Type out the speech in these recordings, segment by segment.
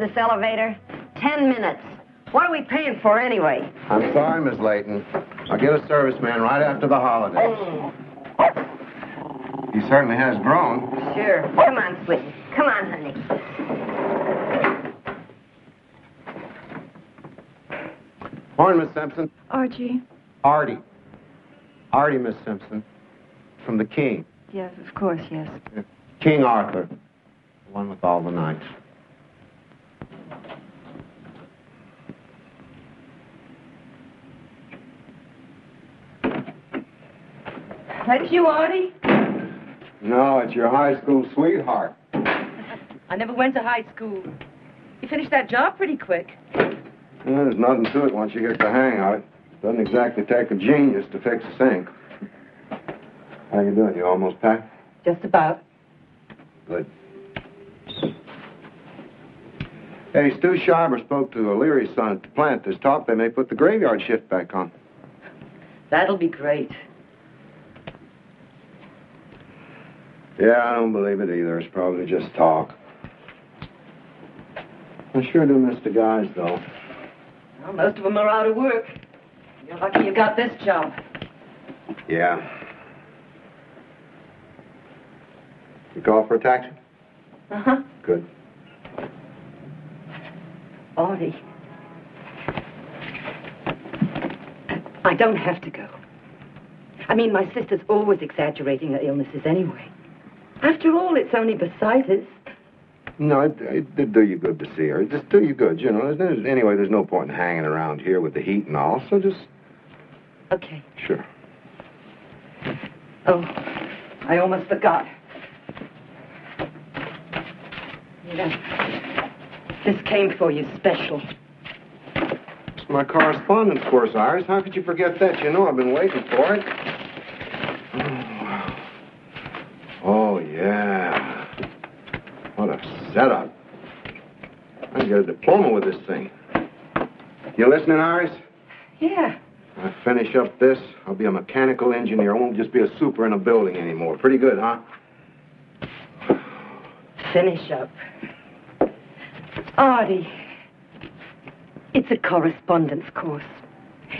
been waiting for this elevator? Ten minutes. What are we paying for anyway? I'm sorry, Miss Layton. I'll get a serviceman right after the holidays. He certainly has grown. Sure. Come on, sweetie. Come on, honey. Morning, Miss Simpson. Archie. Artie. Artie, Miss Simpson. From the King. Yes, of course, yes. King Arthur. The one with all the knights. That's you, Artie? No, it's your high school sweetheart. I never went to high school. You finished that job pretty quick. Yeah, there's nothing to it once you get the hang of it. Doesn't exactly take a genius to fix a sink. How you doing? You almost packed? Just about. Good. Hey, Stu Schreiber spoke to O'Leary's son at the plant. There's talk they may put the graveyard shift back on. That'll be great. Yeah, I don't believe it either. It's probably just talk. I sure do miss the guys, though. Well, most of them are out of work. You're lucky you got this job. Yeah. You call for a taxi? Uh-huh. Good. Artie. I don't have to go. I mean, my sister's always exaggerating her illnesses anyway. After all, it's only bursitis. No, it, it did do you good to see her. It just do you good, you know. There's, anyway, there's no point in hanging around here with the heat and all, so just... Okay. Sure. Oh, I almost forgot. Yeah. This came for you special. It's my correspondence course, Iris. How could you forget that? You know I've been waiting for it. Oh, yeah. What a setup. I get a diploma with this thing. You listening, Iris? Yeah. When I finish up this, I'll be a mechanical engineer. I won't just be a super in a building anymore. Pretty good, huh? Finish up. Artie, it's a correspondence course.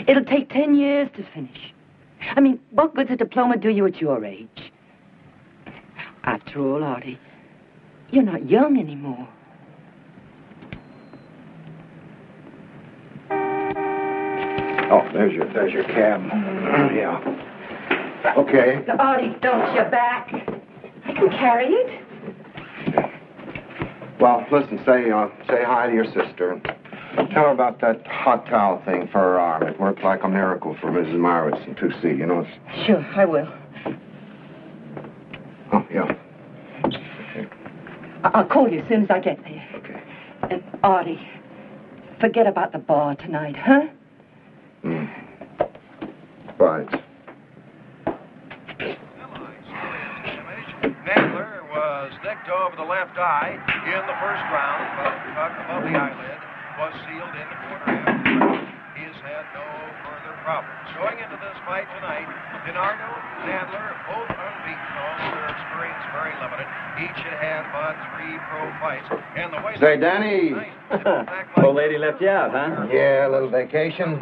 It'll take ten years to finish. I mean, what good's a diploma do you at your age? After all, Artie, you're not young anymore. Oh, there's your there's your cab. yeah. Okay. Artie, don't you back. I can carry it. Well, listen, say uh, say hi to your sister tell her about that hot towel thing for her arm. It worked like a miracle for Mrs. Maritz in 2C. You know. Sure, I will. Oh, yeah. I- I'll call you as soon as I get there. Okay. And Artie, forget about the bar tonight, huh? Hmm. Right. Nagler was nicked over the left eye in the first round, but cut above the eyelid was sealed in the quarter after. He has had no further problems. Going into this fight tonight, Dinardo, Nadler, both unbeaten, although their experience very limited. Each had had but three pro fights. And the way Say, Danny. Old lady left you out, huh? Yeah, a little vacation.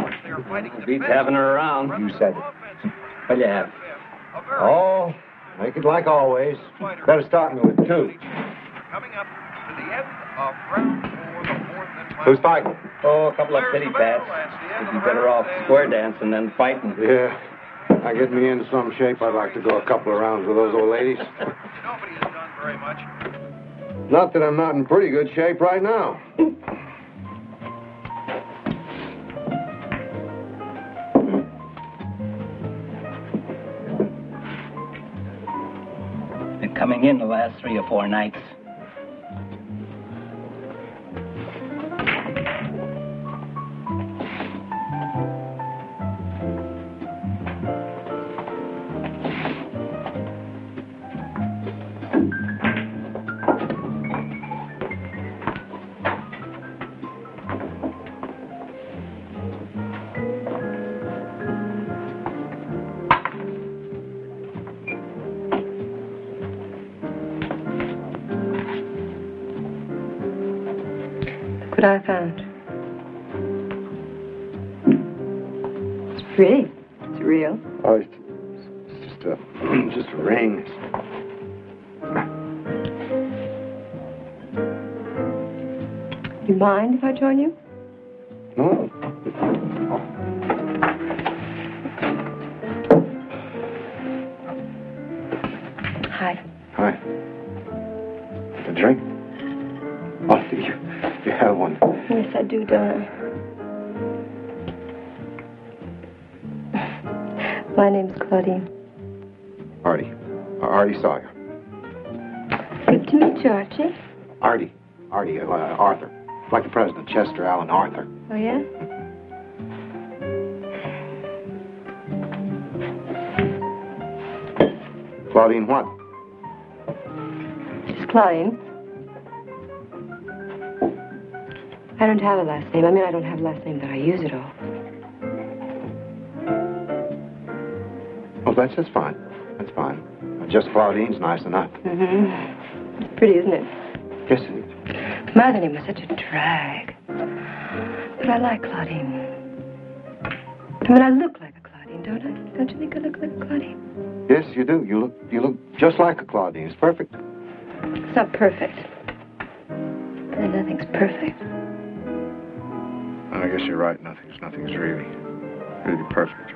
Beats having her around. You said it. What'd you have? Oh, make it like always. Better start me with two. Coming up to the end of round four, the fourth and final. Who's fighting? Oh, a couple of pity pats. You'd be better off square dancing than fighting. Yeah. I get me in some shape. I'd like to go a couple of rounds with those old ladies. Nobody has done very much. Not that I'm not in pretty good shape right now. Been coming in the last three or four nights. What I found. It's pretty. It's real. Oh, it's, it's just a, just a ring. You mind if I join you? Yes, I do, don't I? My name's Claudine. Artie. Uh, Artie Sawyer. Good to meet you, Archie. Artie. Artie, uh, Arthur. Like the president, Chester Alan Arthur. Oh, yeah? Claudine what? Just Claudine. I don't have a last name. I mean, I don't have a last name that I use at all. Oh, that's just fine. That's fine. Just Claudine's nice enough. Mm-hmm. It's pretty, isn't it? Yes, it is. My other name was such a drag. But I like Claudine. I mean, I look like a Claudine, don't I? Don't you think I look like a Claudine? Yes, you do. You look you look just like a Claudine. It's perfect. It's not perfect. And nothing's perfect. I guess you're right. Nothing's nothing's really really perfect.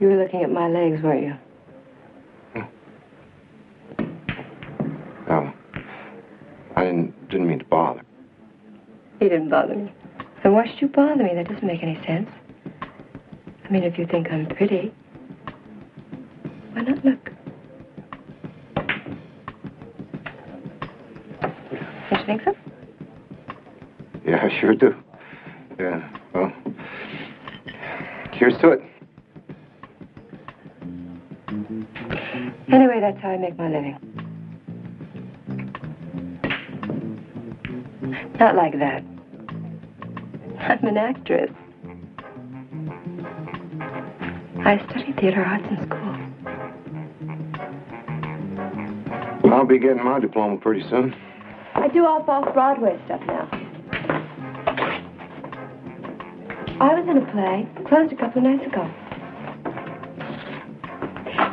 You were looking at my legs, weren't you? No. I didn't didn't mean to bother. You didn't bother me. Then why should you bother me? That doesn't make any sense. I mean, if you think I'm pretty, why not look? Don't you think so? Yeah, I sure do. Yeah. Well, here's to it. Anyway, that's how I make my living. Not like that. I'm an actress. I studied theater arts in school. I'll be getting my diploma pretty soon. I do off off Broadway stuff now. I was in a play, closed a couple of nights ago.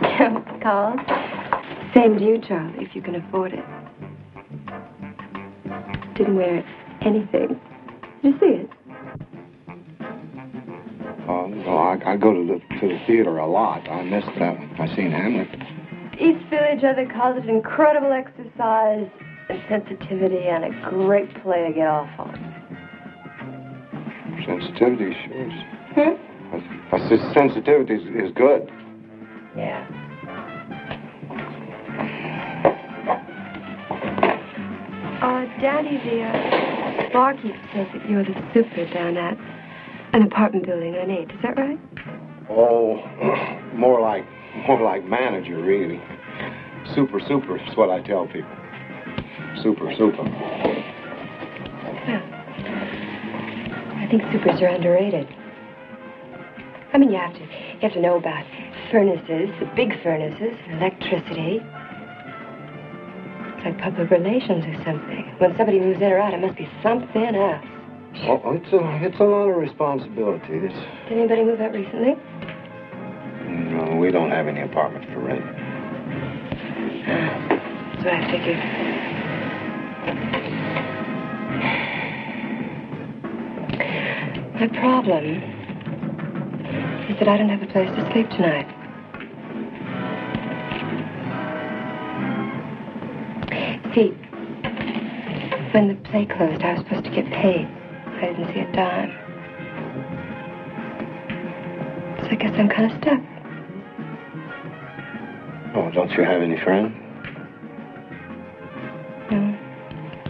You know what it's called? Same to you, Charlie, if you can afford it. Didn't wear anything. Did you see it? Um, oh, no, I, I go to the to the theater a lot. I missed that. I seen Hamlet. East Village, other calls it incredible exercise and sensitivity and a great play to get off on. Sensitivity, sure. is- Hmm? I, I said sensitivity is, is good. Yeah. Uh, Daddy, the uh, barkeep says that you're the super down at an apartment building on 8. Is that right? Oh, more like more like manager, really. Super, super is what I tell people. Super, super. Think supers are underrated. I mean, you have to, you have to know about furnaces, the big furnaces, electricity. It's like public relations or something. When somebody moves in or out, it must be something else. Oh, it's a it's a lot of responsibility. It's, Did anybody move out recently? no, we don't have any apartments for rent. That's what I figured. My problem is that I don't have a place to sleep tonight. See, when the play closed, I was supposed to get paid. I didn't see a dime. So I guess I'm kind of stuck. Oh, don't you have any friends? No.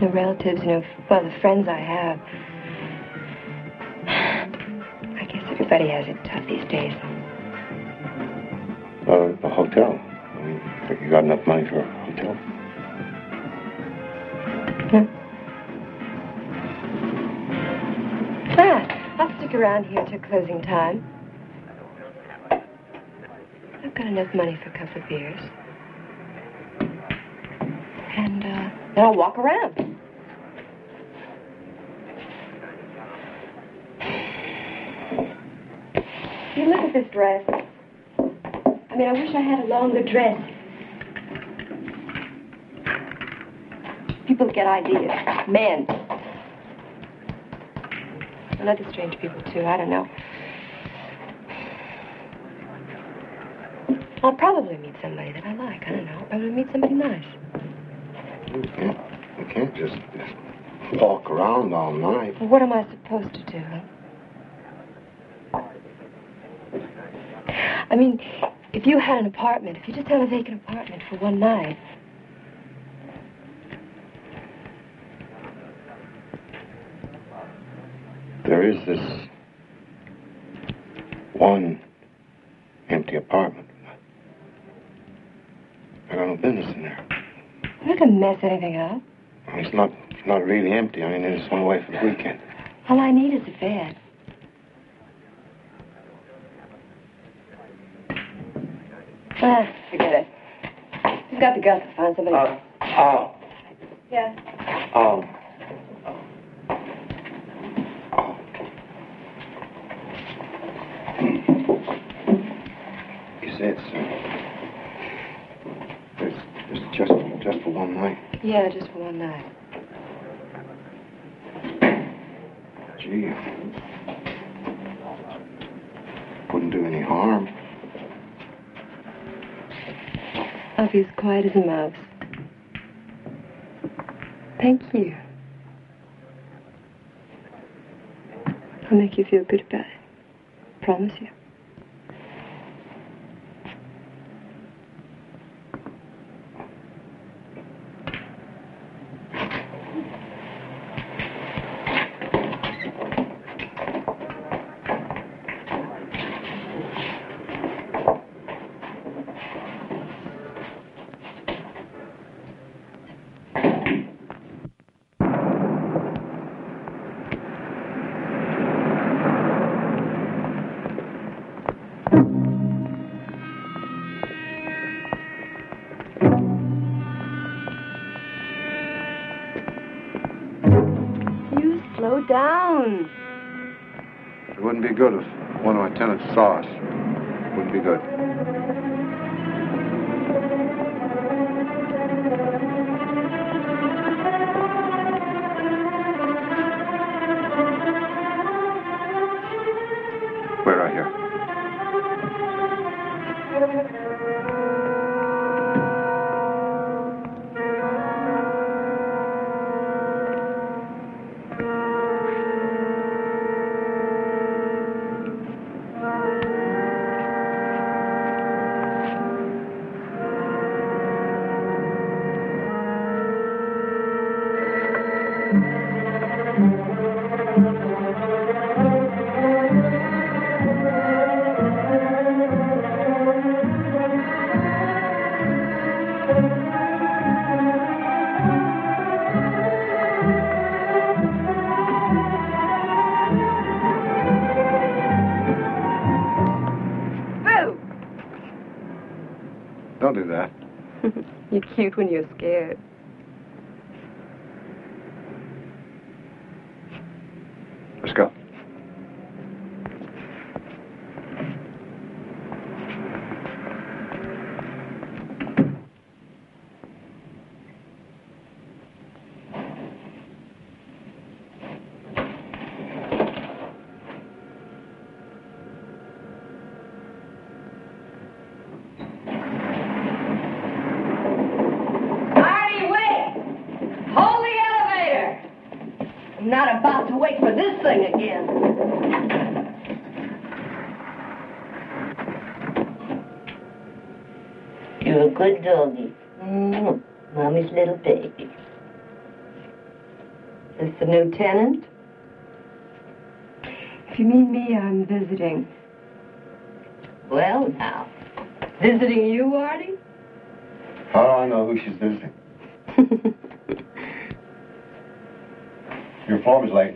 No relatives, no, know, well, the friends I have. Everybody has it tough these days. Uh, a hotel. I mean, think you got enough money for a hotel? Ah, I'll stick around here till closing time. I've got enough money for a couple of beers. And, uh, then I'll walk around. Hey, look at this dress. I mean, I wish I had a longer dress. People get ideas. Men. And other strange people, too. I don't know. I'll probably meet somebody that I like. I don't know. I'll probably meet somebody nice. You can't, you can't just, just walk around all night. Well, what am I supposed to do? huh? I mean, if you had an apartment, if you just had a vacant apartment for one night. There is this one empty apartment. I got no business in there. I'm not gonna mess anything up. It's not, it's not really empty. I mean, I just went away for the weekend. All I need is a bed. Ah, forget it. Who's got the guts to find somebody else? oh, Yeah. oh. You say it's, uh, it's, it's just, just for one night. Yeah, just for one night. Gee, wouldn't do any harm. I'll be as quiet as a mouse. Thank you. I'll make you feel good about it. Promise. You Wouldn't You're cute when you're scared. Let's go. Marty, wait! Hold the elevator! I'm not about to wait for this thing again. You're a good doggy. Mm, Mommy's little baby. Is the new tenant? If you mean me, I'm visiting. Well, now. Visiting you, Artie? How do I know who she's visiting? Your form is late.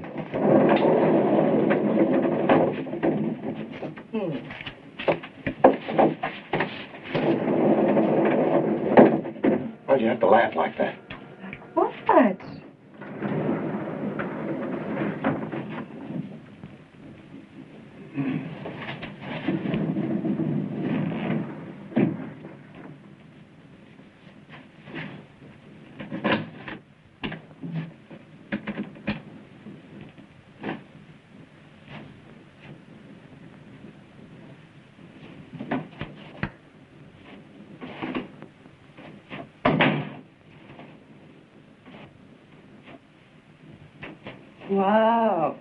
Why'd you have to laugh like that? What? Wow.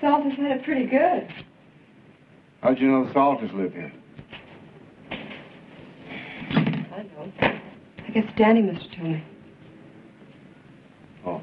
Salters had it pretty good. How'd you know the Salters live here? I don't know. I guess Danny must have told me. Oh.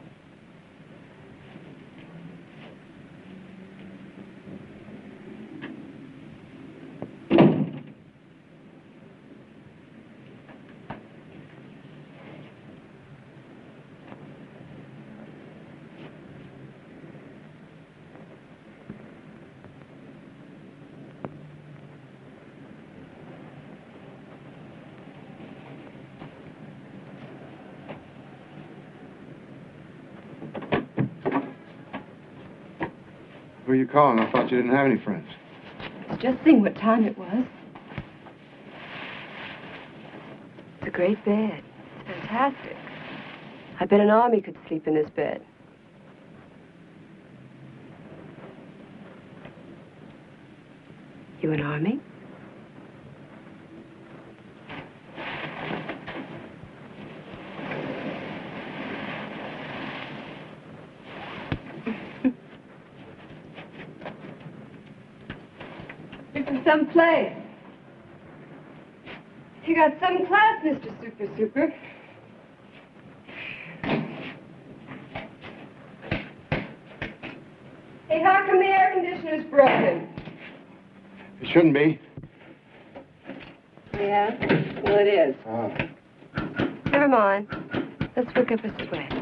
Who are you calling? I thought you didn't have any friends. Just seeing what time it was. It's a great bed. It's fantastic. I bet an army could sleep in this bed. You an army? Some place. You got some class, Mr. Super Super. Hey, how come the air conditioner's broken? It shouldn't be. Yeah? Well, it is. Oh. Never mind. Let's work up a sweat.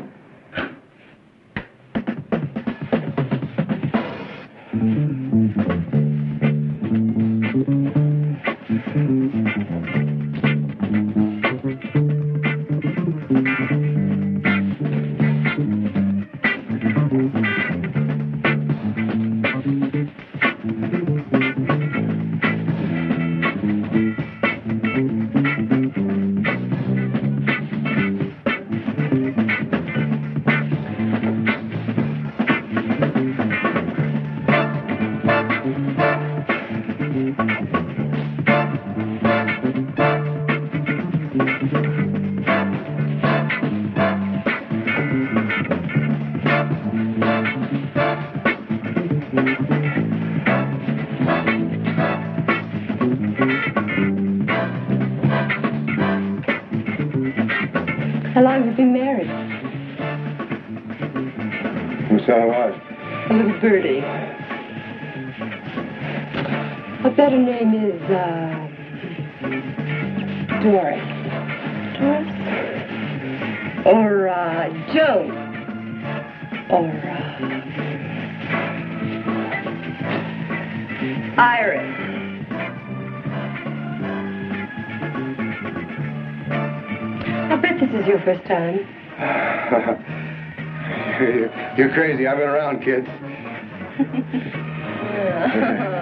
How Doris? Or, uh, Joan. Or, uh, Iris. I bet this is your first time. You're crazy. I've been around, kids.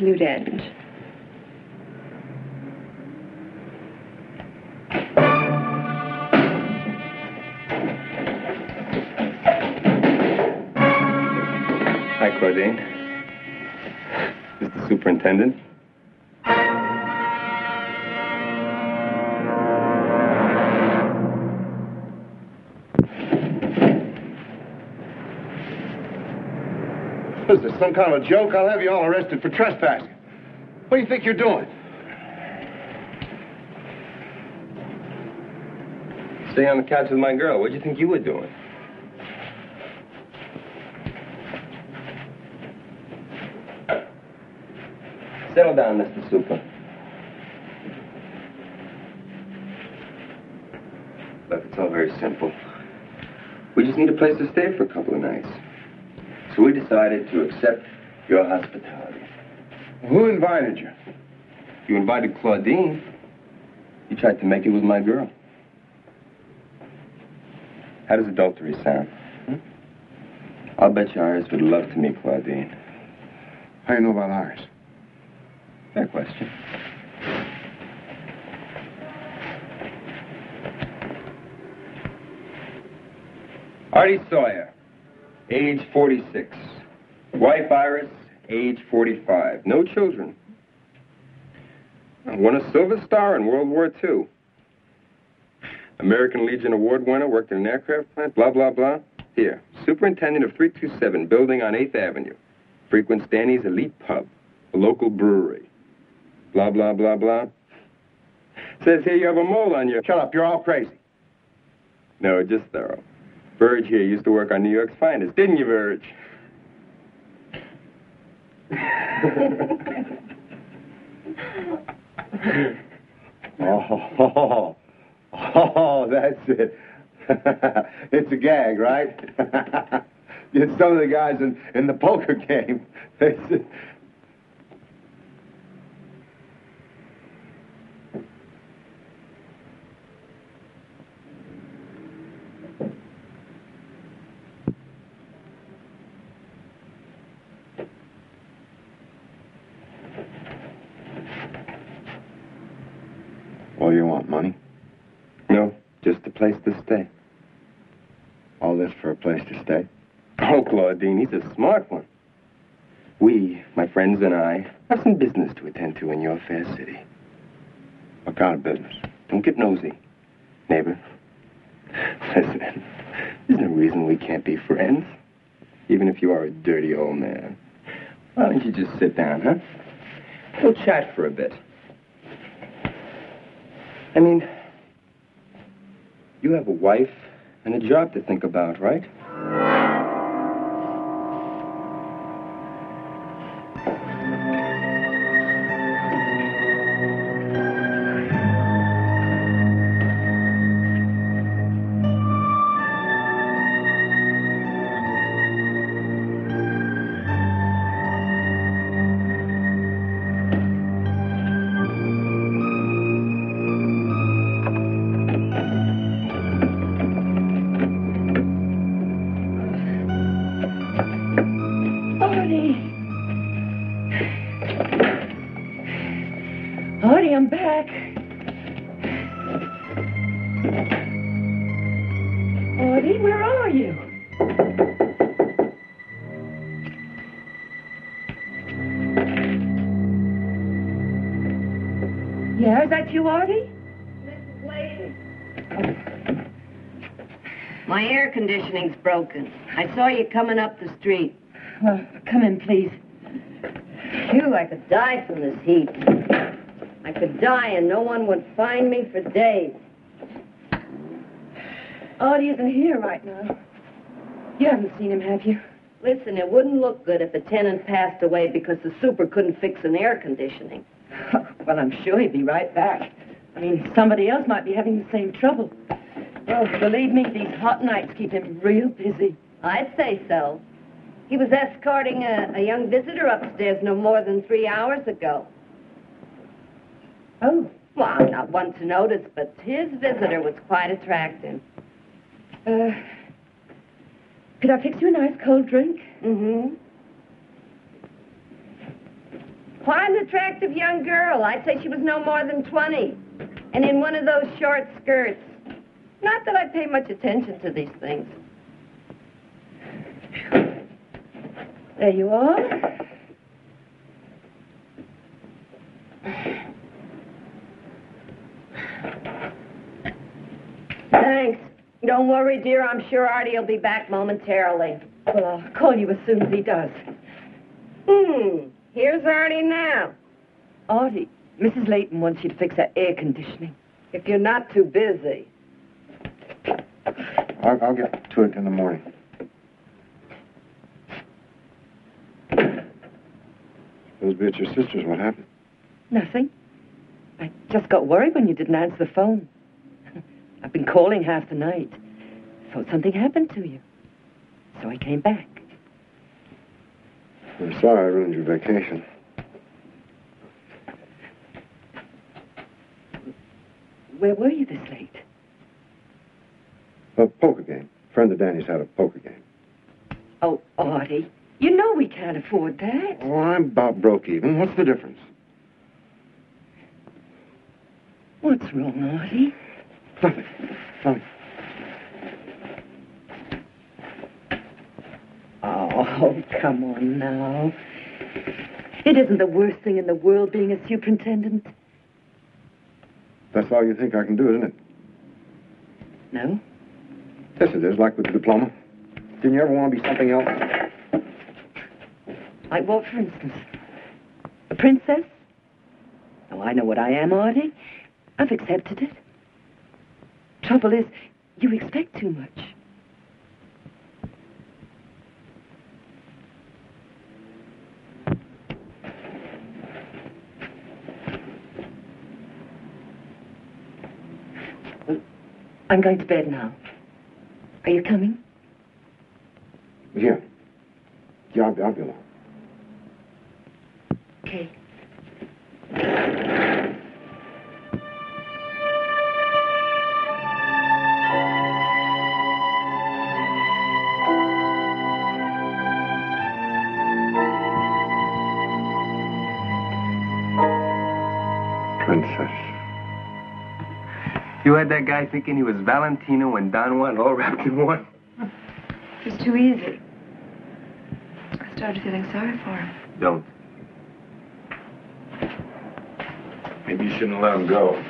The absolute some kind of a joke? I'll have you all arrested for trespassing. What do you think you're doing? Stay on the couch with my girl. What do you think you were doing? Settle down, Mr. Super. Look, it's all very simple. We just need a place to stay for a couple of nights. So we decided to accept your hospitality. Who invited you? You invited Claudine. You tried to make it with my girl. How does adultery sound? Hmm? I'll bet you Iris would love to meet Claudine. How do you know about Iris? Fair question. Artie Sawyer, age 46. Wife Iris, age 45. No children. Won a Silver Star in World War II. American Legion Award winner, worked in an aircraft plant, blah, blah, blah. Here, superintendent of 327, building on 8th Avenue. Frequents Danny's Elite Pub, a local brewery. Blah, blah, blah, blah. Says here you have a mole on your... Shut up, you're all crazy. No, just thorough. Verge here used to work on New York's finest, didn't you, Verge? Oh, oh, that's it. it's a gag, right? it's some of the guys in, in the poker game. They said- What do you want, money? No, just a place to stay. All this for a place to stay? Oh, Claudine, he's a smart one. We, my friends and I, have some business to attend to in your fair city. What kind of business? Don't get nosy, neighbor. Listen, there's no reason we can't be friends, even if you are a dirty old man. Why don't you just sit down, huh? We'll chat for a bit. I mean, you have a wife and a job to think about, right? Saw you coming up the street. Well, come in, please. Phew, I could die from this heat. I could die and no one would find me for days. Oh, Artie isn't here right now. You haven't seen him, have you? Listen, it wouldn't look good if a tenant passed away because the super couldn't fix an air conditioning. Well, I'm sure he'd be right back. I mean, somebody else might be having the same trouble. Oh, believe me, these hot nights keep him real busy. I'd say so. He was escorting a, a young visitor upstairs no more than three hours ago. Oh, Well, I'm not one to notice, but his visitor was quite attractive. uh, could I fix you a nice cold drink? Mm-hmm. Quite an attractive young girl. I'd say she was no more than 20. And in one of those short skirts. Not that I pay much attention to these things. There you are. Thanks. Don't worry, dear. I'm sure Artie will be back momentarily. Well, I'll call you as soon as he does. Hmm. Here's Artie now. Artie, Mrs. Layton wants you to fix her air conditioning. If you're not too busy. I'll, I'll get to it in the morning. Those be at your sister's. What happened? Nothing. I just got worried when you didn't answer the phone. I've been calling half the night. Thought something happened to you. So I came back. I'm sorry I ruined your vacation. Where were you this late? A poker game. friend of Danny's had a poker game. Oh, Artie, you know we can't afford that. Oh, I'm about broke even. What's the difference? What's wrong, Artie? Nothing. Nothing. Oh, come on now. It isn't the worst thing in the world being a superintendent. That's all you think I can do, isn't it? No? Yes, it is, like with the diploma. Didn't you ever want to be something else? Like what, for instance? A princess? Oh, I know what I am, Artie. I've accepted it. Trouble is, you expect too much. I'm going to bed now. Are you coming? Yeah. Yeah, I'll, be, I'll be along. Okay. Princess. You had that guy thinking he was Valentino and Don Juan all wrapped in one? It was too easy. I started feeling sorry for him. Don't. Maybe you shouldn't let him go.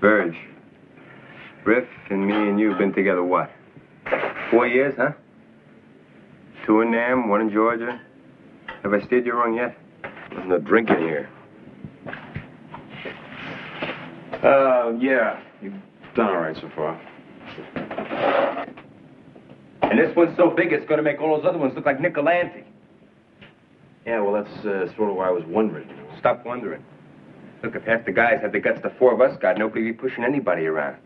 Verge. Riff and me and you have been together what? Four years, huh? Two in Nam, one in Georgia. Have I steered you wrong yet? I'm not drinking here. Uh, yeah. You've done all right so far. And this one's so big, it's going to make all those other ones look like Nicolanti. Yeah, well, that's uh, sort of why I was wondering. Stop wondering. Look, if half the guys had the guts the four of us got, nobody would be pushing anybody around.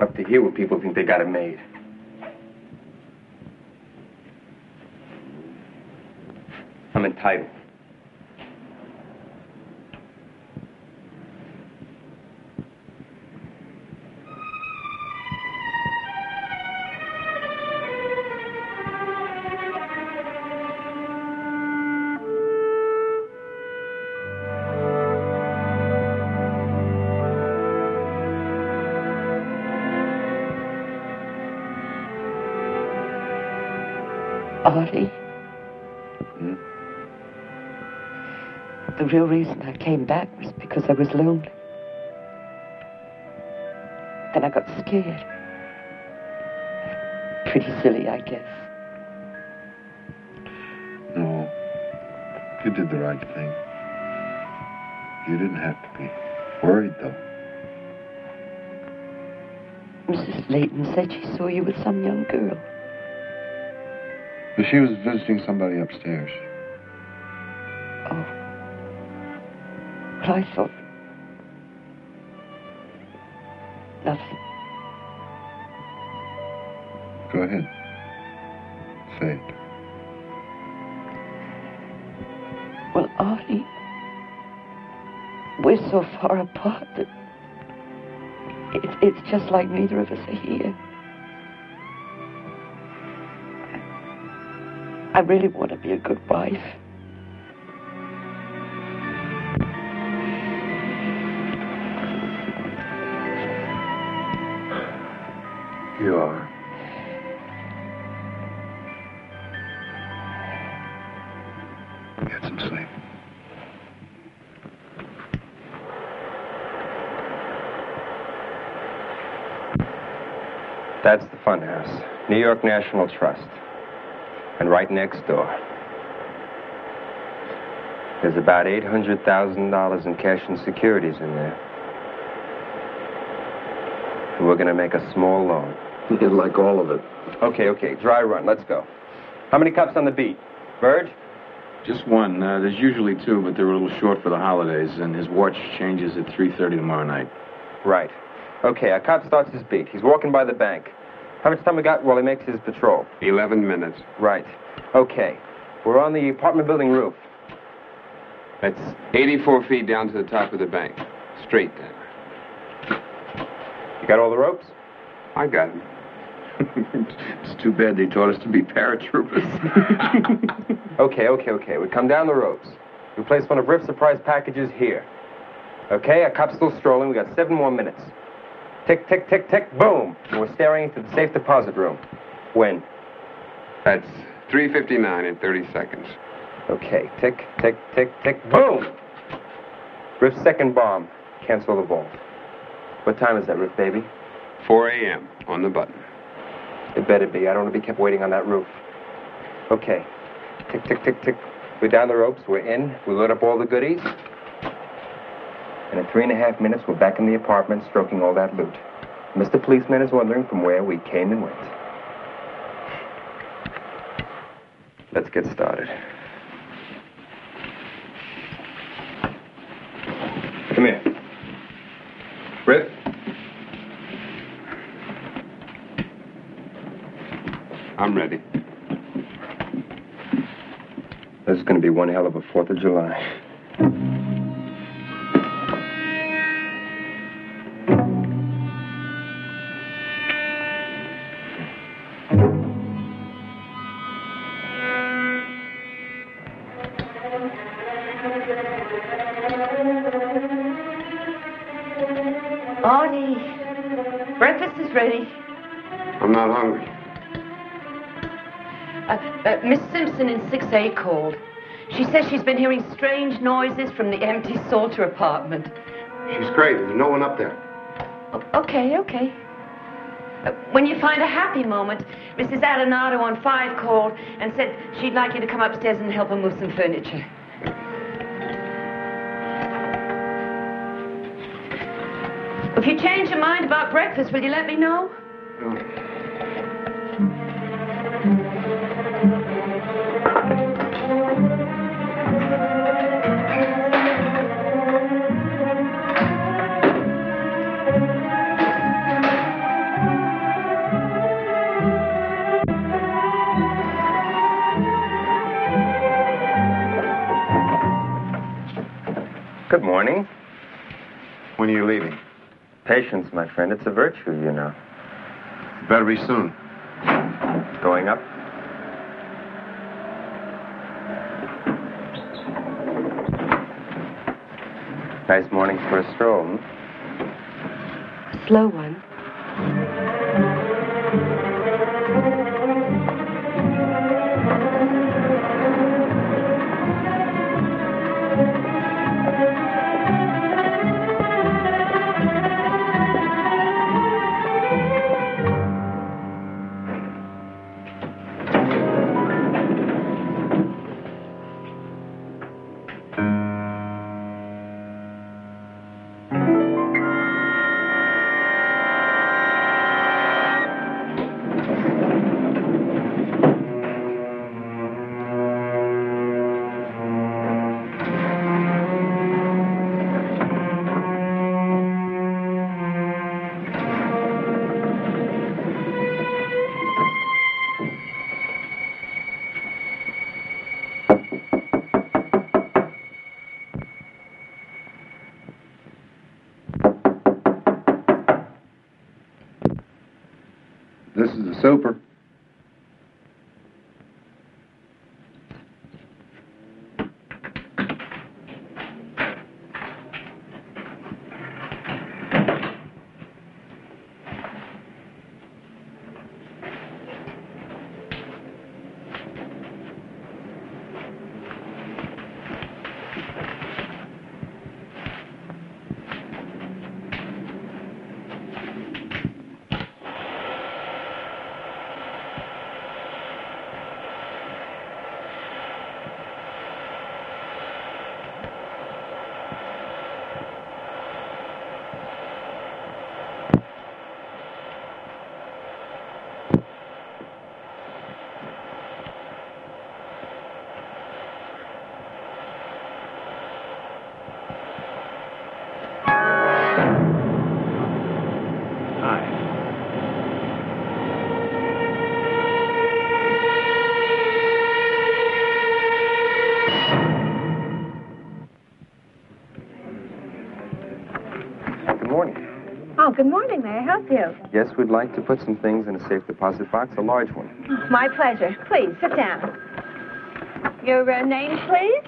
Up to here what people think they got it made. I'm entitled. Artie. Hmm? The real reason I came back was because I was lonely. Then I got scared. Pretty silly, I guess. No. You did the right thing. You didn't have to be worried, though. Mrs. Layton said she saw you with some young girl. But she was visiting somebody upstairs. Oh. But I thought. Nothing. Go ahead. Say it. Well, Artie, we're so far apart that it's, it's just like neither of us are here. I really want to be a good wife. You are. Get some sleep. That's the funhouse. New York National Trust. And right next door, there's about $800,000 in cash and securities in there. And we're going to make a small loan. You'd like all of it. Okay, okay, dry run. Let's go. How many cups on the beat? Verge? Just one. Uh, there's usually two, but they're a little short for the holidays, and his watch changes at 3.30 tomorrow night. Right. Okay, our cop starts his beat. He's walking by the bank. How much time we got while he makes his patrol? 11 minutes. Right. Okay. We're on the apartment building roof. That's 84 feet down to the top of the bank. Straight down. You got all the ropes? I got them. it's too bad they taught us to be paratroopers. Okay, okay, okay. We come down the ropes. We place one of Riff's surprise packages here. Okay, our cop's still strolling. We got seven more minutes. Tick, tick, tick, tick, boom. And we're staring into the safe deposit room. When? That's 3.59 in 30 seconds. Okay, tick, tick, tick, tick, boom! Riff's second bomb. Cancel the vault. What time is that, Riff, baby? 4 a.m. on the button. It better be. I don't want to be kept waiting on that roof. Okay. Tick, tick, tick, tick. We're down the ropes. We're in. We load up all the goodies. And in three and a half minutes, we're back in the apartment stroking all that loot. Mr. Policeman is wondering from where we came and went. Let's get started. Come here. Riff? I'm ready. This is going to be one hell of a 4th of July. Breakfast ready. I'm not hungry. Uh, uh, Miss Simpson in 6A called. She says she's been hearing strange noises from the empty Salter apartment. She's crazy. There's no one up there. O- okay, okay. Uh, when you find a happy moment, Mrs. Adonato on 5 called and said she'd like you to come upstairs and help her move some furniture. If you change your mind about breakfast, will you let me know? Good morning. When are you leaving? Patience, my friend. It's a virtue, you know. Better be soon. Going up? Nice morning for a stroll, hmm? Slow one. I help you? Yes, we'd like to put some things in a safe deposit box, a large one. My pleasure. Please, sit down. Your uh, name, please?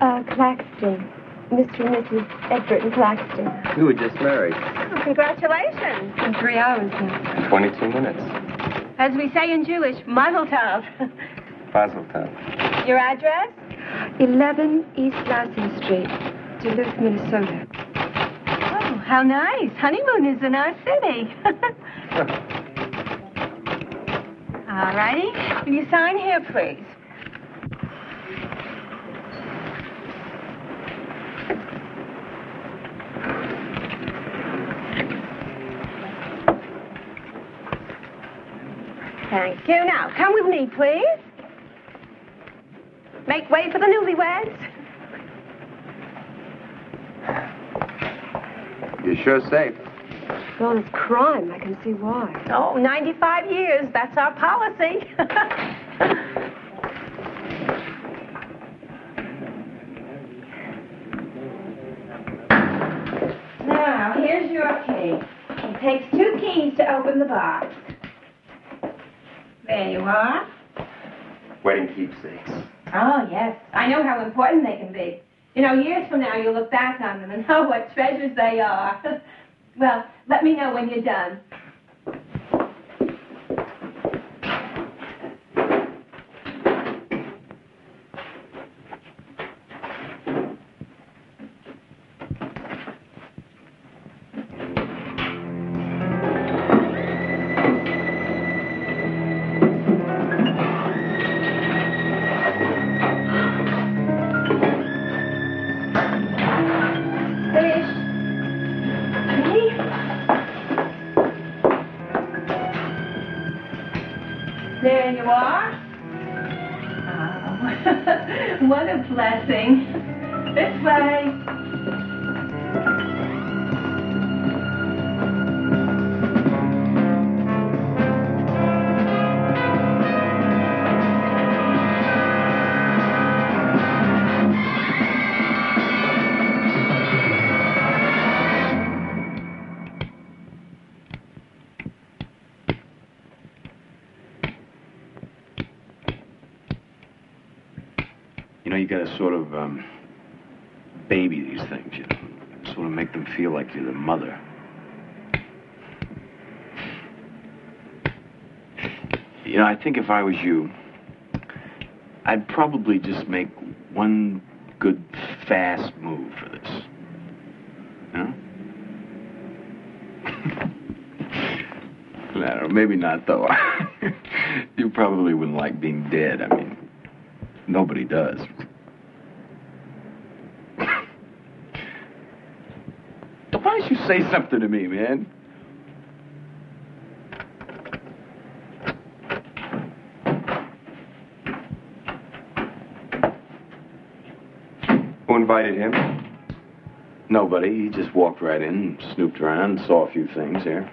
Uh, Claxton. Mr. and Mrs. Edgerton Claxton. We were just married. Oh, congratulations. In three hours now. 22 minutes. As we say in Jewish, mazel tov. Basiltown. Your address? 11 East Lassen Street, Duluth, Minnesota. How nice. Honeymoon is in our city. All righty. Will you sign here, please? Thank you. Now, come with me, please. Make way for the newlyweds. You're sure safe. Well, it's crime. I can see why. Oh, 95 years. That's our policy. now, here's your key. It takes two keys to open the box. There you are. Wedding keepsakes. Oh, yes. I know how important they can be. You know, years from now, you'll look back on them and know what treasures they are. well, let me know when you're done. Think if I was you, I'd probably just make one good, fast move for this. Know? I don't know, maybe not, though. you probably wouldn't like being dead. I mean, nobody does. Why don't you say something to me, man? Who invited him? Nobody. He just walked right in, snooped around, saw a few things here.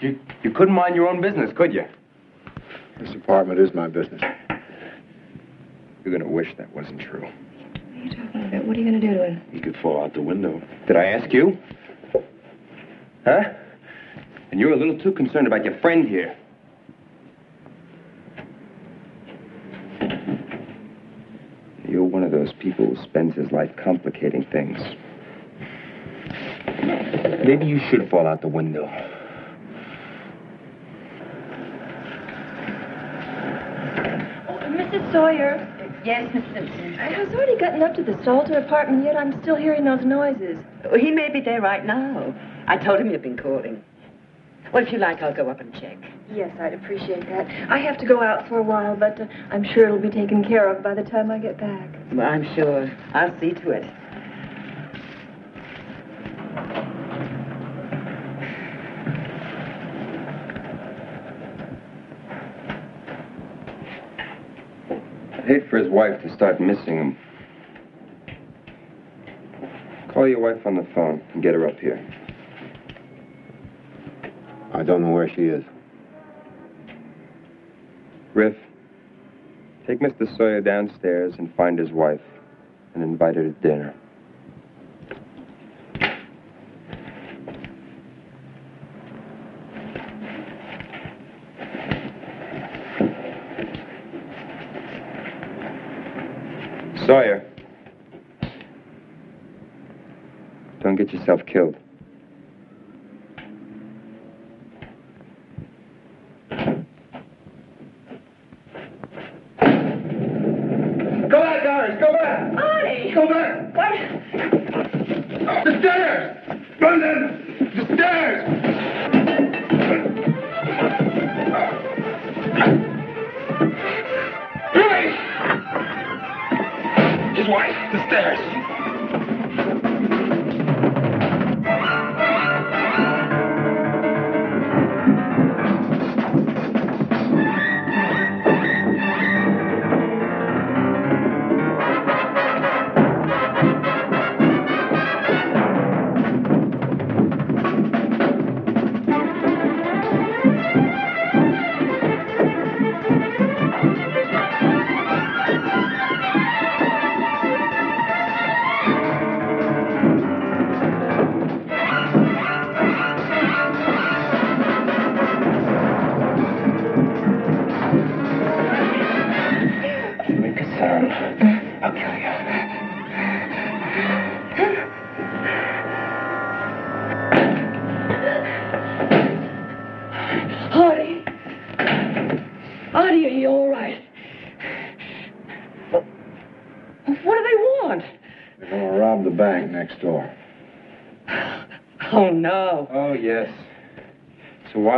You, you couldn't mind your own business, could you? This apartment is my business. You're gonna wish that wasn't true. What are you talking about? What are you going to do to him? He could fall out the window. Did I ask you? Huh? And you're a little too concerned about your friend here. You're one of those people who spends his life complicating things. Maybe you should fall out the window. Oh, Mrs. Sawyer. Yes, Miss Simpson. Has already gotten up to the Salter apartment yet? I'm still hearing those noises. He may be there right now. I told him you'd been calling. Well, if you like, I'll go up and check. Yes, I'd appreciate that. I have to go out for a while, but uh, I'm sure it'll be taken care of by the time I get back. Well, I'm sure. I'll see to it. I'd hate for his wife to start missing him. Call your wife on the phone and get her up here. I don't know where she is. Riff, take Mr. Sawyer downstairs and find his wife. and invite her to dinner. Sawyer. Don't get yourself killed. Go back, Doris. Go back. Artie! Go back. What? The stairs. Run then.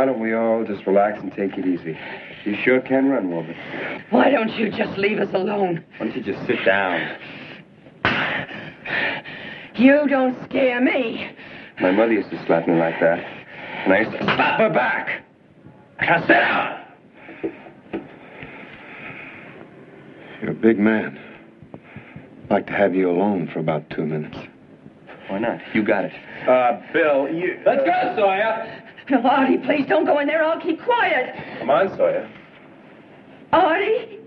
Don't we all just relax and take it easy? You sure can run, woman. Why don't you just leave us alone? Why don't you just sit down? You don't scare me. My mother used to slap me like that. And I used to slap her back. Now sit down. You're a big man. I'd like to have you alone for about two minutes. Why not? You got it. Uh, Bill, you... Let's go, Sawyer. No, Artie, please don't go in there. I'll keep quiet. Come on, Sawyer. Artie?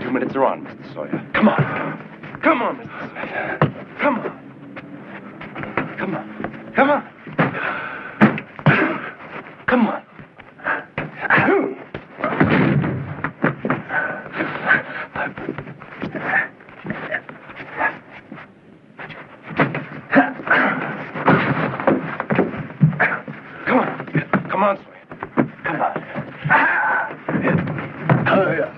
Two minutes are on, Mr. Sawyer. Come on. Come on, Mr. Sawyer. Come on. Come on. Come on. Come on. Come on. Come on, Sawyer. Come on. Oh, yeah.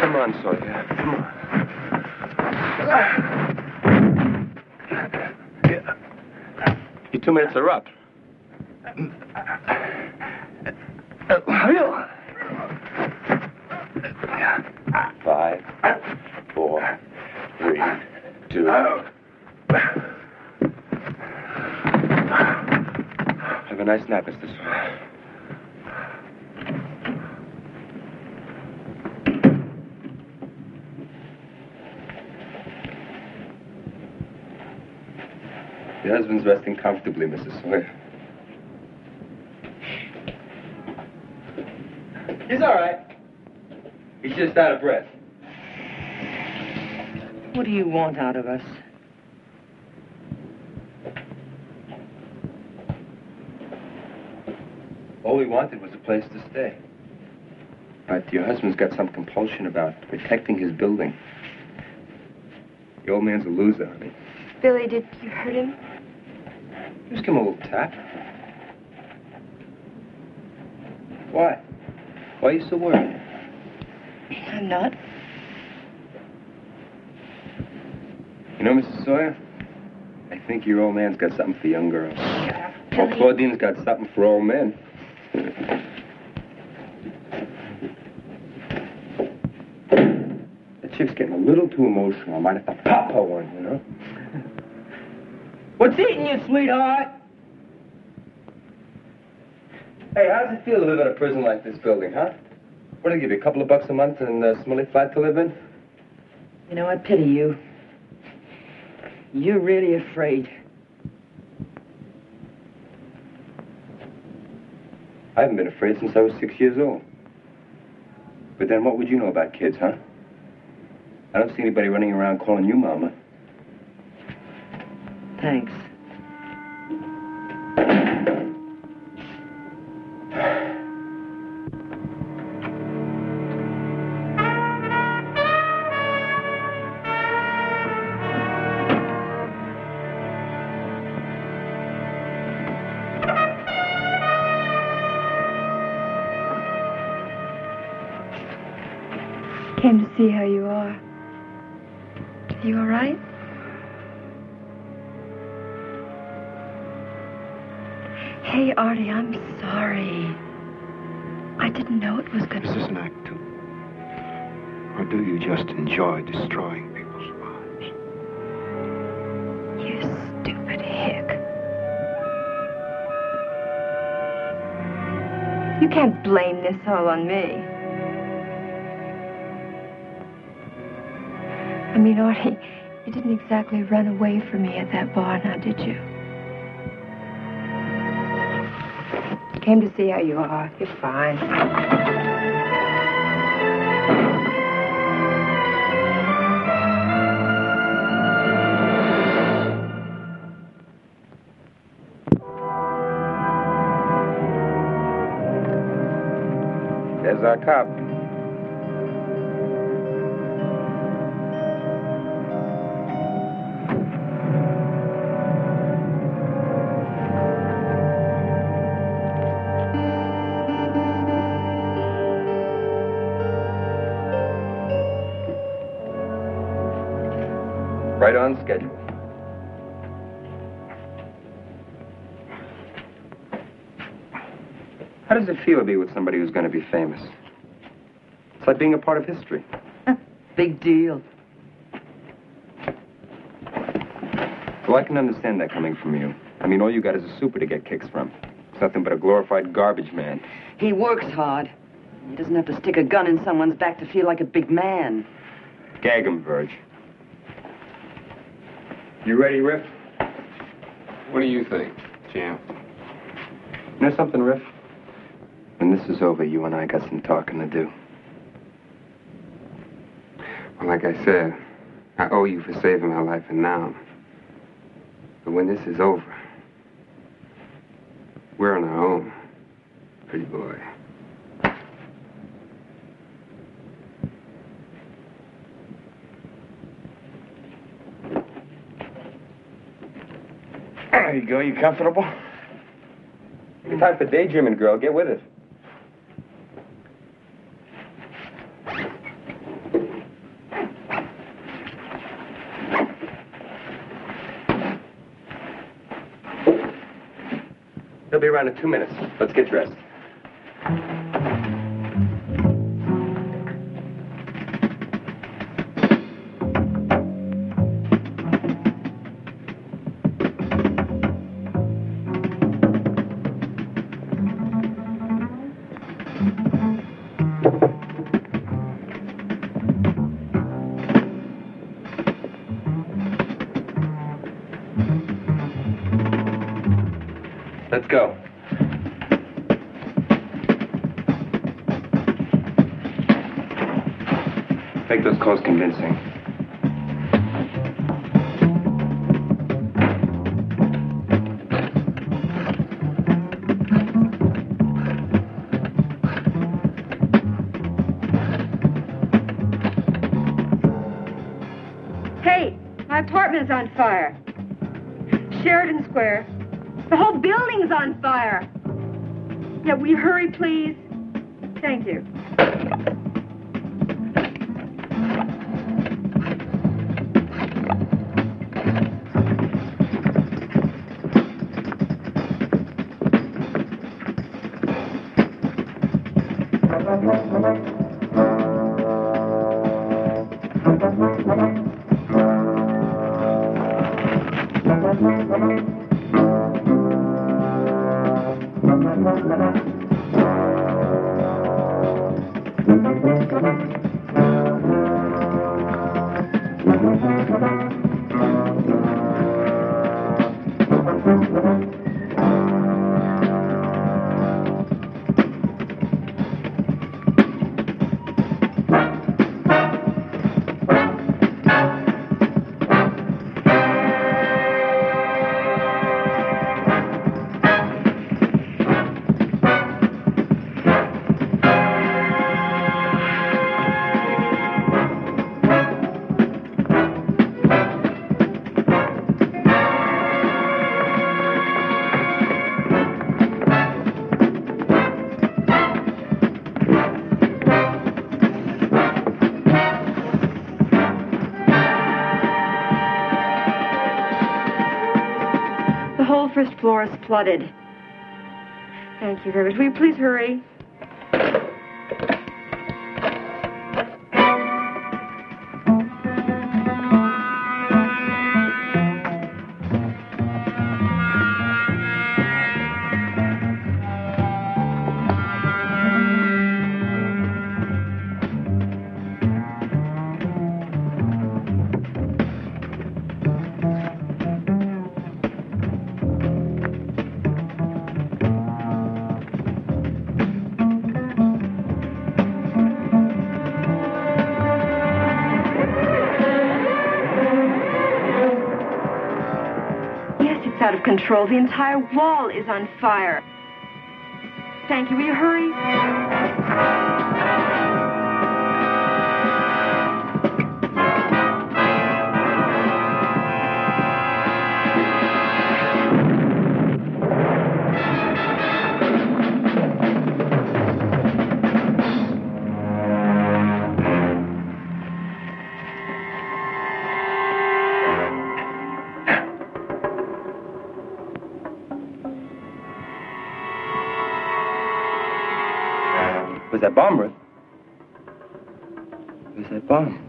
Come on, Sawyer. Come on. Your two minutes are up. Five, four, three, two. Have a nice night, Mr. Sawyer. Your husband's resting comfortably, Mrs. Sawyer. He's all right. He's just out of breath. What do you want out of us? All we wanted was a place to stay. But your husband's got some compulsion about protecting his building. The old man's a loser, honey. Billy, did you hurt him? Him a tap. Why? Why are you so worried? I'm not. You know, Mrs. Sawyer, I think your old man's got something for young girls. Well, Claudine's got something for old men. The chick's getting a little too emotional. I might have to pop her one, you know? What's eating you, sweetheart? Hey, how does it feel to live in a prison like this building, huh? What do they give you, a couple of bucks a month and a smelly flat to live in? You know, I pity you. You're really afraid. I haven't been afraid since I was six years old. But then what would you know about kids, huh? I don't see anybody running around calling you Mama. Thanks. This all on me. I mean, Artie, you didn't exactly run away from me at that bar now, did you? Came to see how you are. You're fine. Cop. Right on schedule. How does it feel to be with somebody who's going to be famous? It's like being a part of history. Big deal. Well, I can understand that coming from you. I mean, all you got is a super to get kicks from. It's nothing but a glorified garbage man. He works hard. He doesn't have to stick a gun in someone's back to feel like a big man. Gag him, Verge. You ready, Riff? What do you think, champ? You know something, Riff? When this is over, you and I got some talking to do. Like I said, I owe you for saving my life and now. But when this is over, we're on our own, pretty boy. There you go. You comfortable? Time for daydreaming, girl. Get with it. Around in two minutes. Let's get dressed. Whole building's on fire. Yeah, will you hurry, please? Thank you. First floor is flooded. Thank you very much. Will you please hurry? Control. The entire wall is on fire. Thank you. Will you hurry? That bomb, Ruth? Was that bomb?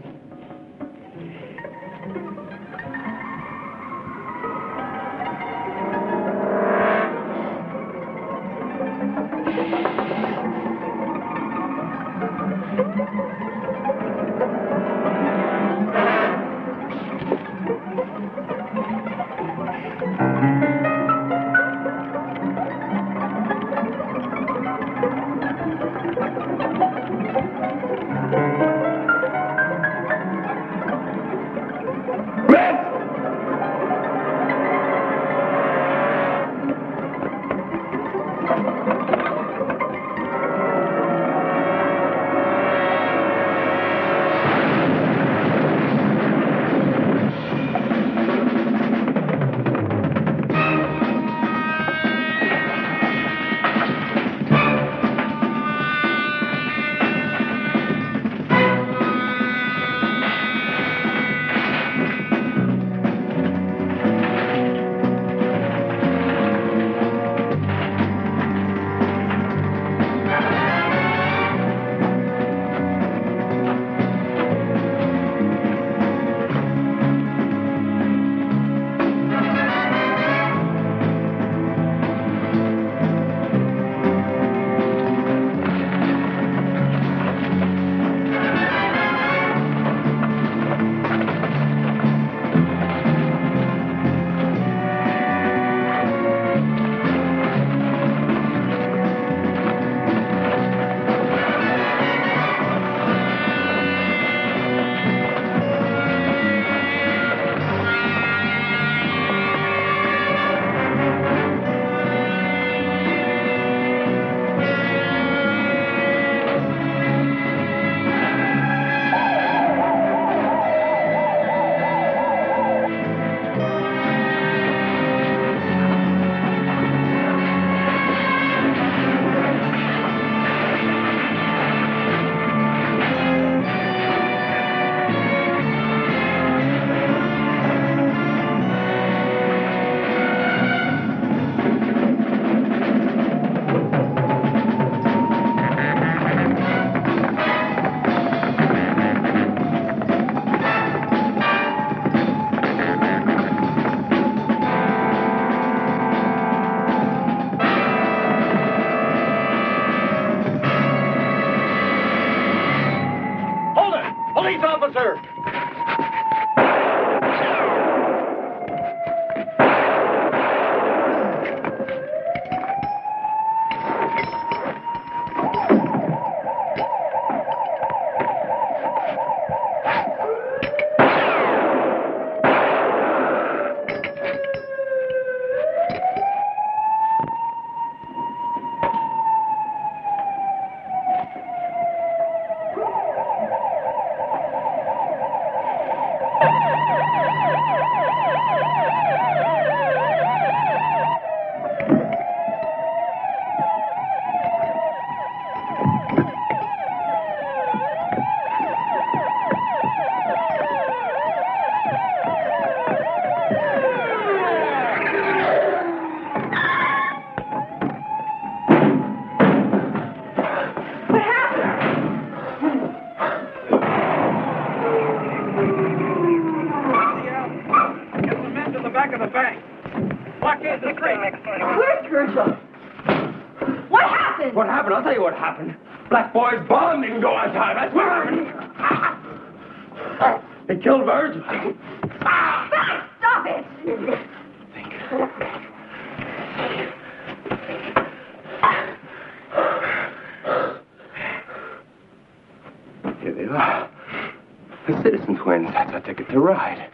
Twins. That's our ticket to ride.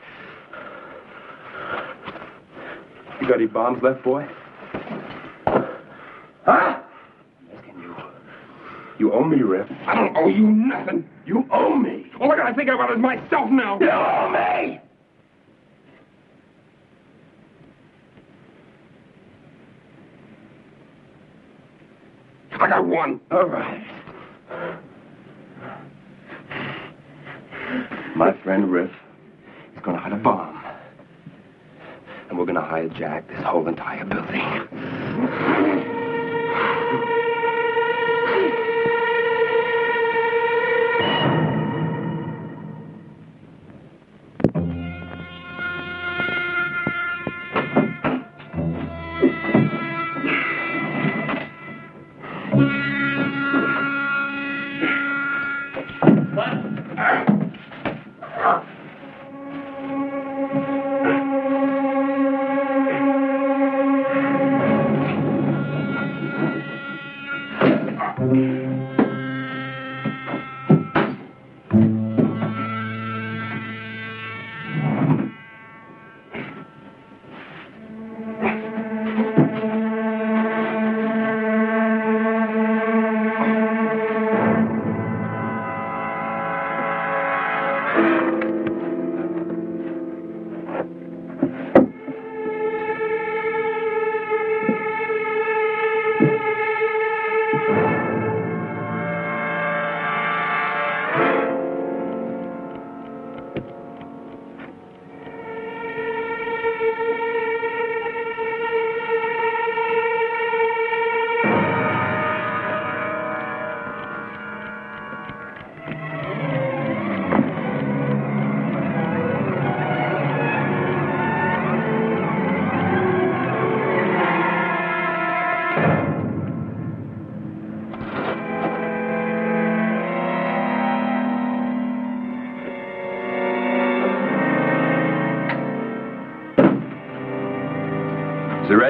You got any bombs left, boy? Huh? You, you owe me, Riff. I don't owe you nothing. You owe me. All I gotta think about is myself now. You owe me! I got one. All right.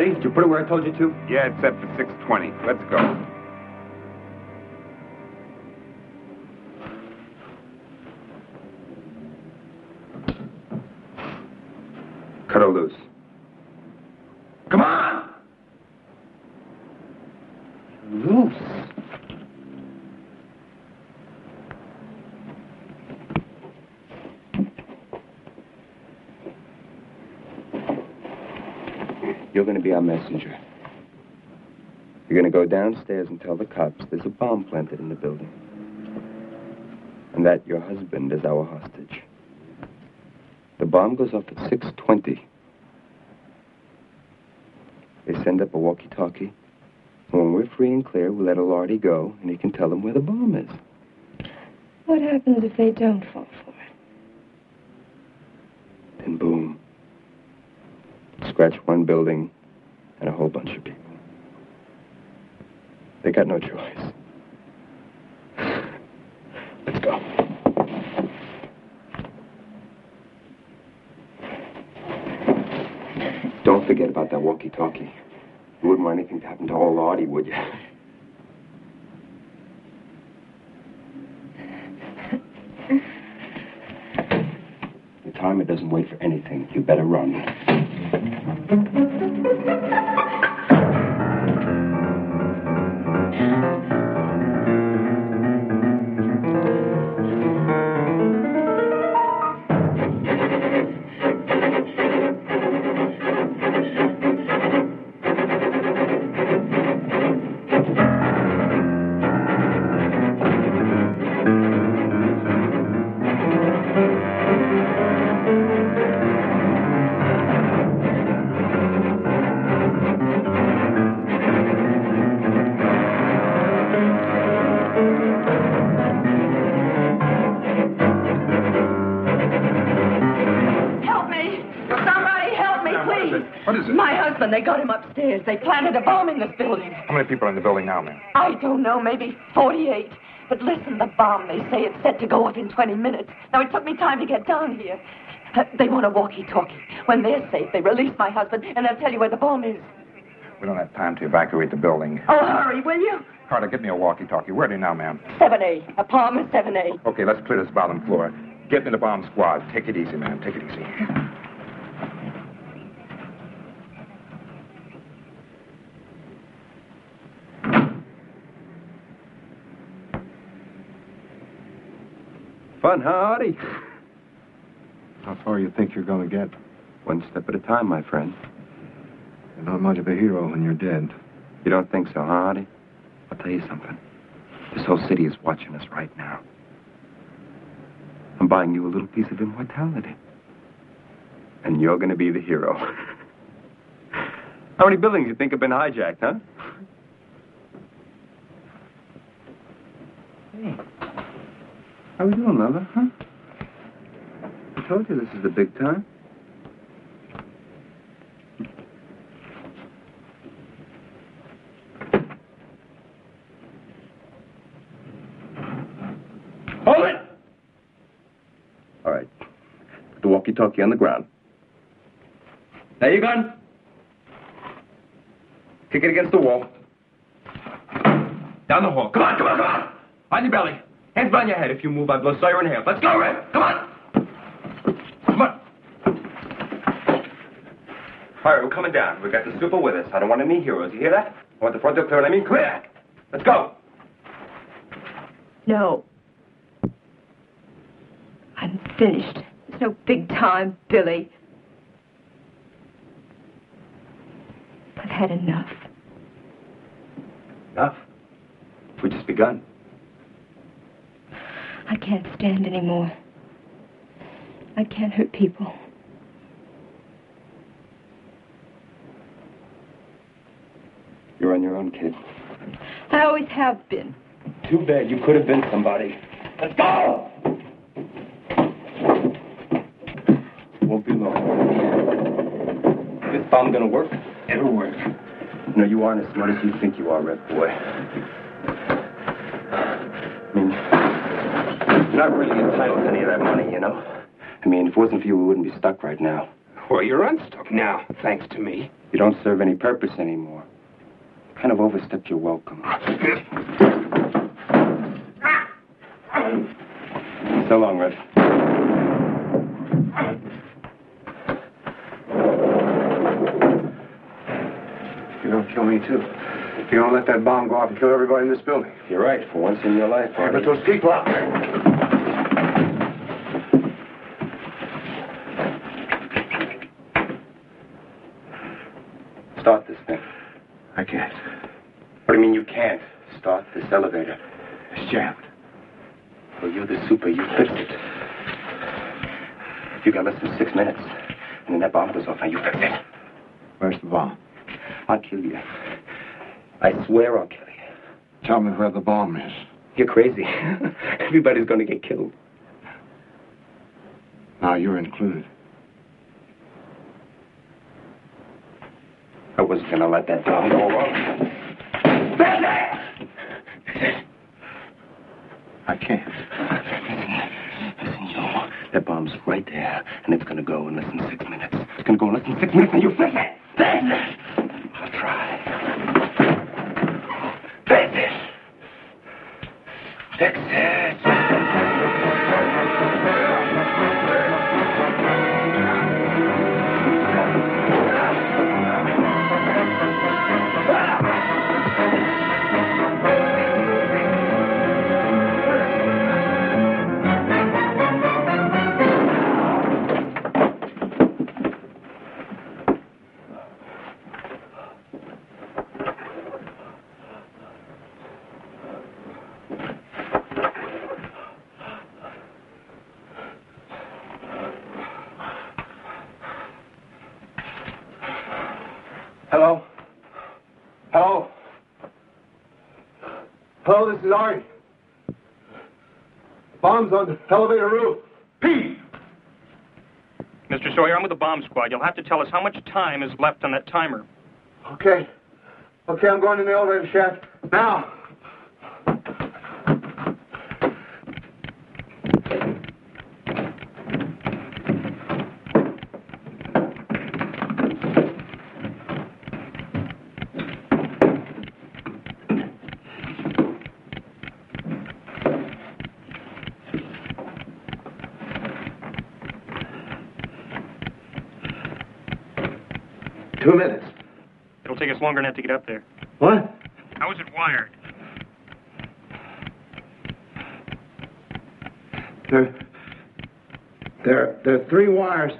Ready? Did you put it where I told you to? Yeah, it's set for 620. Let's go. Cut her loose. Come on! Loose. You're going to be our messenger. You're going to go downstairs and tell the cops there's a bomb planted in the building. And that your husband is our hostage. The bomb goes off at 620. They send up a walkie-talkie. When we're free and clear, we'll let Alardi go, and he can tell them where the bomb is. What happens if they don't fall for it? Then boom. Scratch one building and a whole bunch of people. They got no choice. Let's go. Don't forget about that walkie-talkie. You wouldn't want anything to happen to old Artie, would you? The timer doesn't wait for anything. You better run. They got him upstairs. They planted a bomb in this building. How many people are in the building now, ma'am? I don't know, maybe 48. But listen, the bomb, they say it's set to go off in 20 minutes. Now, it took me time to get down here. Uh, They want a walkie-talkie. When they're safe, they release my husband, and they'll tell you where the bomb is. We don't have time to evacuate the building. Oh, hurry, will you? Carter, get me a walkie-talkie. Where are they now, ma'am? 7A. A palm is 7A. Okay, let's clear this bottom floor. Get me the bomb squad. Take it easy, ma'am. Take it easy. Fun, huh, Artie? How far you think you're going to get? One step at a time, my friend. You're not much of a hero when you're dead. You don't think so, huh, Artie? I'll tell you something. This whole city is watching us right now. I'm buying you a little piece of immortality. And you're going to be the hero. How many buildings do you think have been hijacked, huh? Hey. How we doing, lover, huh? I told you this is the big time. Hold it! All right. Put the walkie-talkie on the ground. There you gun. Kick it against the wall. Down the hall. Come on, come on, come on! On your belly. Hands behind your head. If you move, I blow Sawyer in half. Let's go, Red! Come on! Come on! All right, we're coming down. We've got the super with us. I don't want any heroes. You hear that? I want the front door clear, and I mean clear. Let's go. No. I'm finished. It's no big time, Billy. I've had enough. Enough. We just begun. I can't stand anymore. I can't hurt people. You're on your own, kid. I always have been. Too bad. You could have been somebody. Let's go! Won't be long. This bomb gonna work? It'll work. No, you aren't as smart as you think you are, Red Boy. Not really entitled to any of that money, you know? I mean, if it wasn't for you, we wouldn't be stuck right now. Well, you're unstuck now, thanks to me. You don't serve any purpose anymore. Kind of overstepped your welcome. So long, Red. You're going to kill me, too. If You're going to let that bomb go off and kill everybody in this building. You're right, for once in your life, Yeah, but those people out there. Start this thing. I can't. What do you mean you can't? Start this elevator. It's jammed. Well, you're the super. You fixed it. You got less than six minutes. And then that bomb goes off. Now you fix it. Where's the bomb? I'll kill you. I swear I'll kill you. Tell me where the bomb is. You're crazy. Everybody's going to get killed. Now you're included. I wasn't going to let that bomb go off. I can't. Listen, you. That bomb's right there, and it's going to go in less than six minutes. It's going to go in less than six minutes, and you fix it. Fix it. I'll try. Fix it. Fix This is Artie. Bomb's on the elevator roof. Pete! Mr. Sawyer, I'm with the bomb squad. You'll have to tell us how much time is left on that timer. Okay. Okay, I'm going in the elevator shaft now. Two minutes. It'll take us longer than that to get up there. What? How is it wired? There, there, there are three wires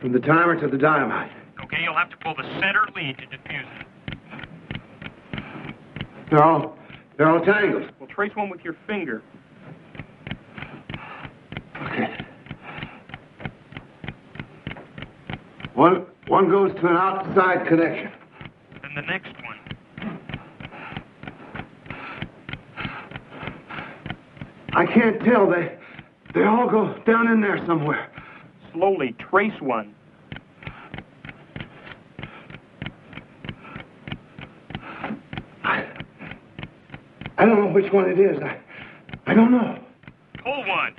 from the timer to the dynamite. Okay, you'll have to pull the center lead to defuse it. They're all, they're all tangled. We'll trace one with your finger. Okay. One, one goes to an outside connection. Then the next one. I can't tell. They, they all go down in there somewhere. Slowly trace one. I don't know which one it is. I, I don't know. Pull one.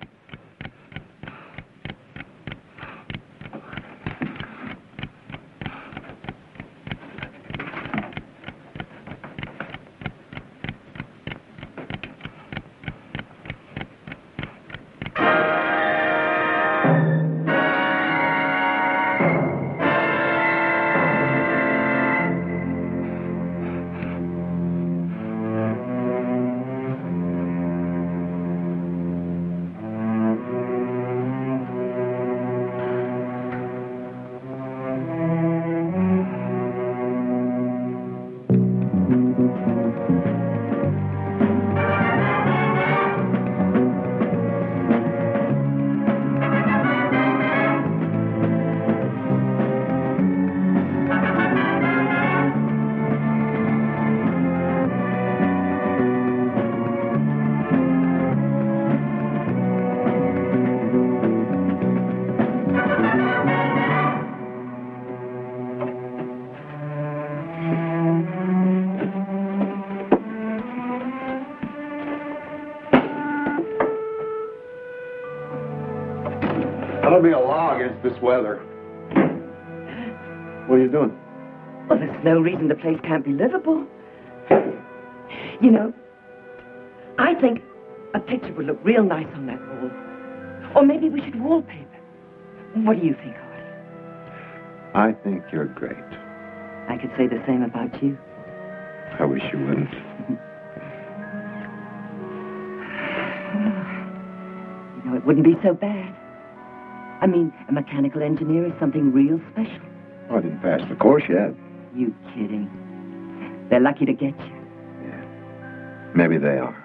Be a law against this weather. What are you doing? Well, there's no reason the place can't be livable. You know, I think a picture would look real nice on that wall. Or maybe we should wallpaper. What do you think, Artie? I think you're great. I could say the same about you. I wish you wouldn't. You know, it wouldn't be so bad. I mean, a mechanical engineer is something real special. Oh, I didn't pass the course yet. You kidding? They're lucky to get you. Yeah. Maybe they are.